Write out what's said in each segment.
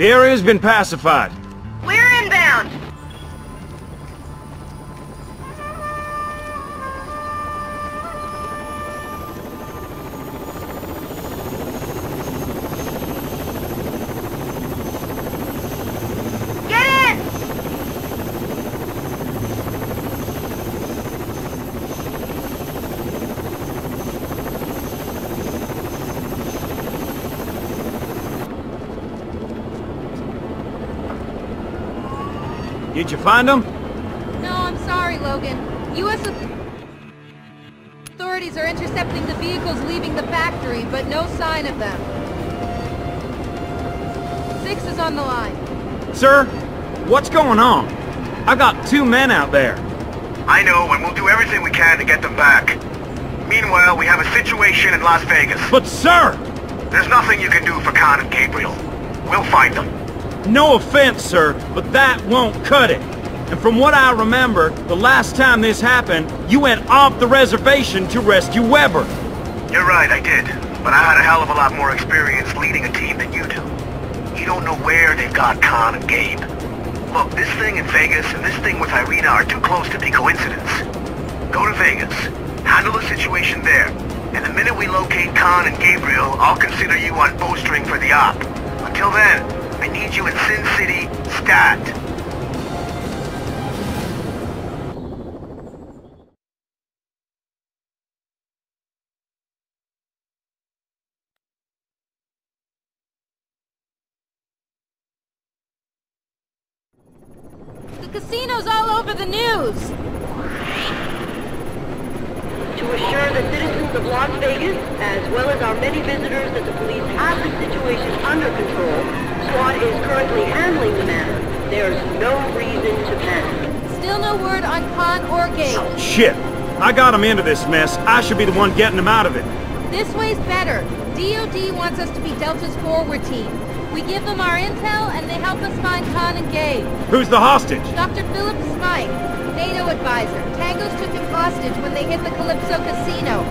The area's been pacified. Did you find them? No, I'm sorry, Logan. U.S. authorities are intercepting the vehicles leaving the factory, but no sign of them. Six is on the line. Sir, what's going on? I got two men out there. I know, and we'll do everything we can to get them back. Meanwhile, we have a situation in Las Vegas. But sir! There's nothing you can do for Kan and Gabriel. We'll find them. No offense, sir, but that won't cut it. And from what I remember, the last time this happened, you went off the reservation to rescue Weber. You're right, I did. But I had a hell of a lot more experience leading a team than you do. You don't know where they've got Kan and Gabe. Look, this thing in Vegas and this thing with Irena are too close to be coincidence. Go to Vegas. Handle the situation there. And the minute we locate Kan and Gabriel, I'll consider you on bowstring for the op. Until then, I need you in Sin City, stat. The casino's all over the news! To assure the citizens of Las Vegas, as well as our many visitors, that the police have the situation under control, SWAT is currently handling the matter. There's no reason to panic. Still no word on Kan or Gabe. Oh, shit! I got him into this mess. I should be the one getting him out of it. This way's better. DOD wants us to be Delta's forward team. We give them our intel, and they help us find Kan and Gabe. Who's the hostage? Dr. Philip Smythe, NATO advisor. Tangos took him hostage when they hit the Calypso Casino.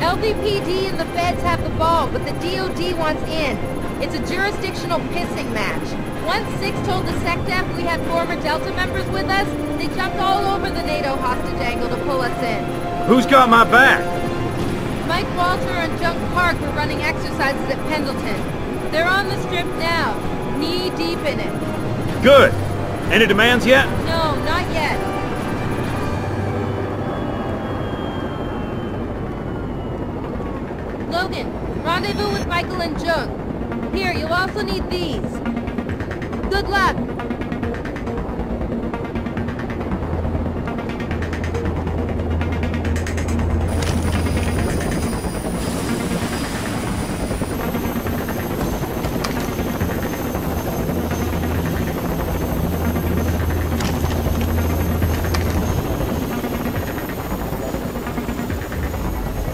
LVPD and the feds have the ball, but the DOD wants in. It's a jurisdictional pissing match. Once Six told the SecDef we had former Delta members with us, they jumped all over the NATO hostage angle to pull us in. Who's got my back? Mike Walter and Jung Park were running exercises at Pendleton. They're on the strip now, knee deep in it. Good. Any demands yet? No, not yet. Logan, rendezvous with Michael and Jung. Here, you'll also need these. Good luck.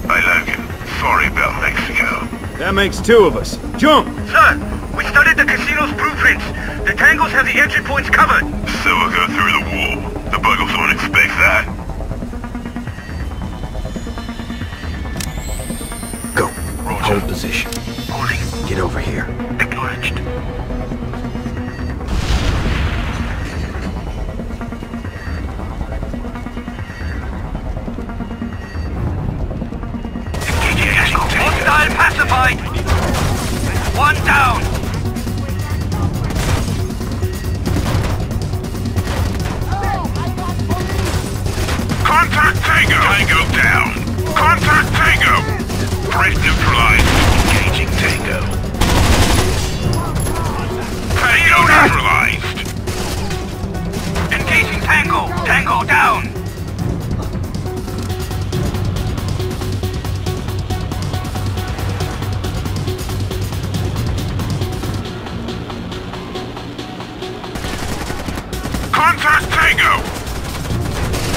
Hi, Logan. Sorry about Mexico. That makes two of us. Jump! Sir, we studied the casino's blueprints. The tangos have the entry points covered. So we'll go through the wall. The Buggles won't expect that. Go. Roger. Hold position. Holding. Get over here. Acknowledged. Hostile pacified! we go!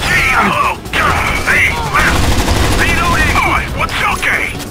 Hey, hello! Hey, left! Reloading! Boy, what's okay?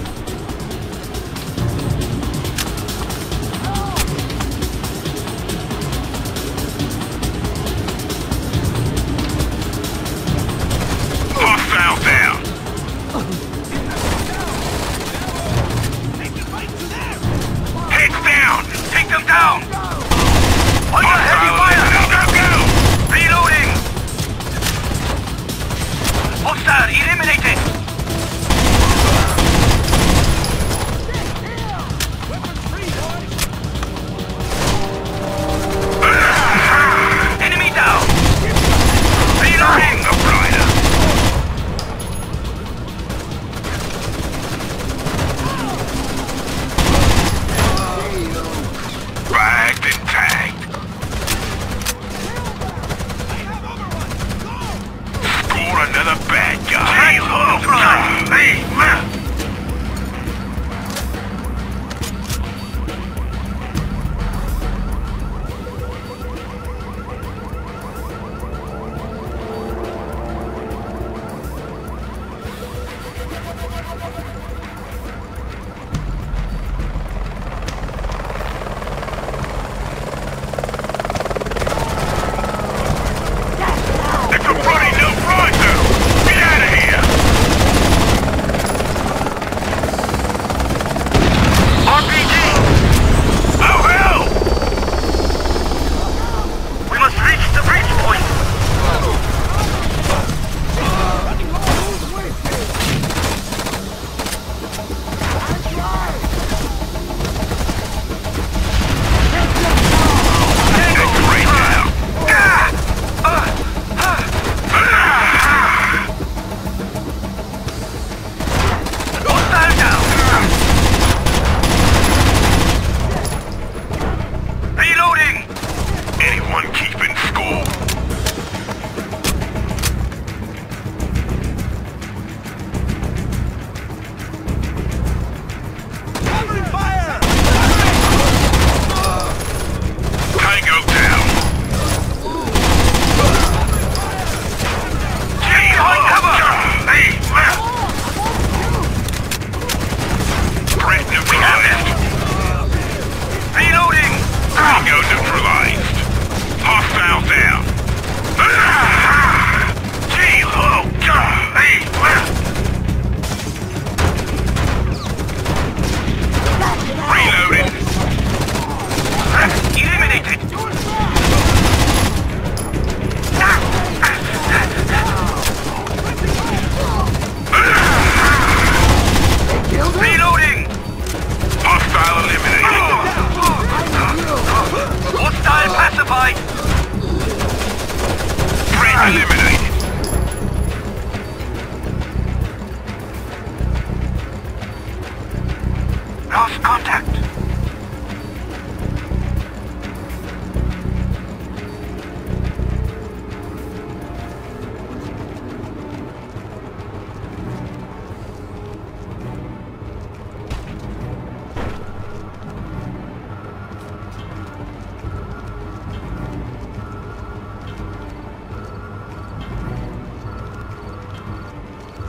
Keeping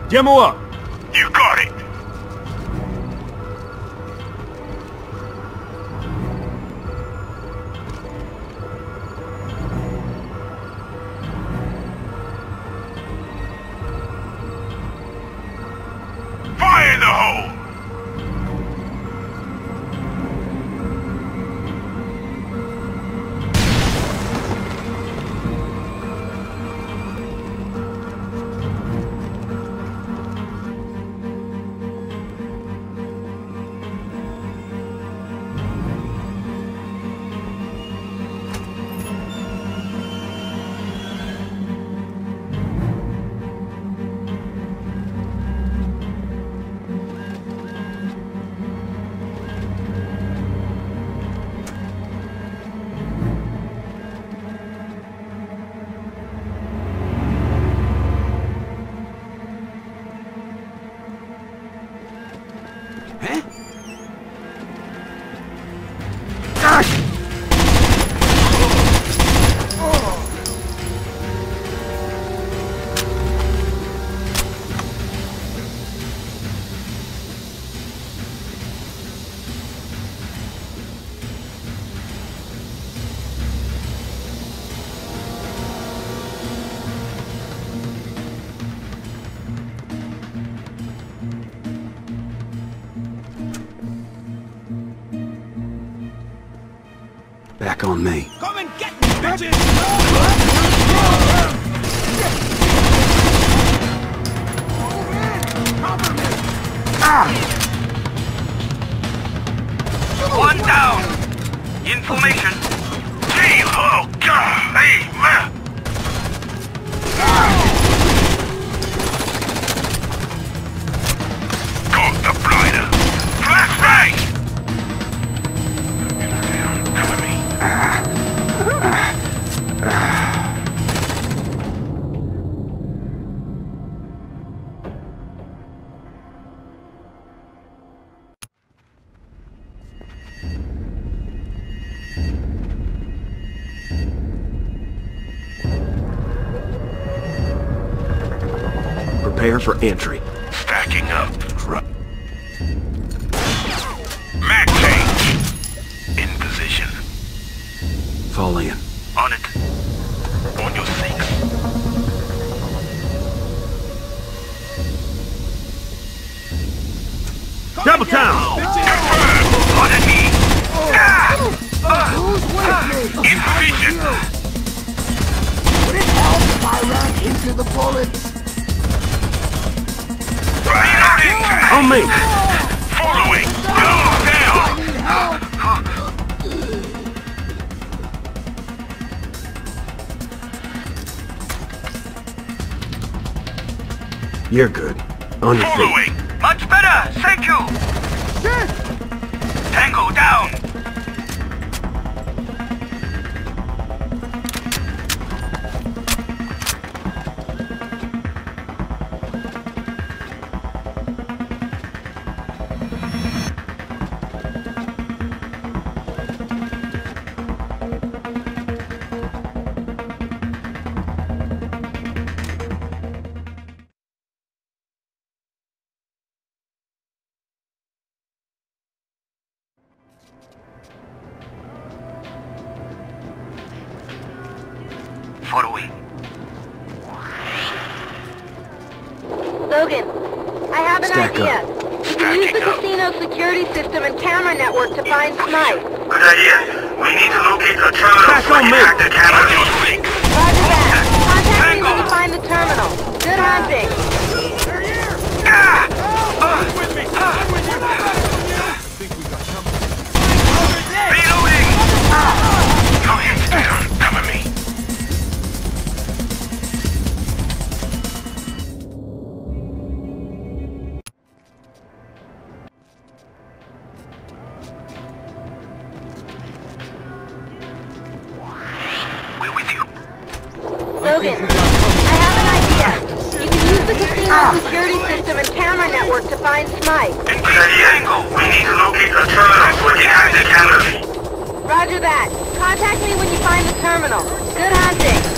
Demo up. You got it. Fire the hole! On me. Come and get me, bitches! Prepare for entry. Stacking up. Mag change. In position. Fall in. On it. On your six. Double time! Confirm. On a knee. Ah! Ah! Insufficient. Reloading. On me! Following. Go down. You're good. On your feet. Following. Much better. Thank you. Tango down. Following. Logan, I have an Stack idea. up. You can use the Stacking up. casino security system and camera network to find Smythe. Good idea. We need to locate the terminal Back on me. the camera. On your six. Roger that. Contact me when Tango. you find the terminal. Good hunting. Ah! Ah! Reloading! Your hands down. Logan, I have an idea. You can use the casino ah. security system and camera network to find Smythe. Good idea. We need to locate the terminal looking at the camera. Roger that. Contact me when you find the terminal. Good hunting.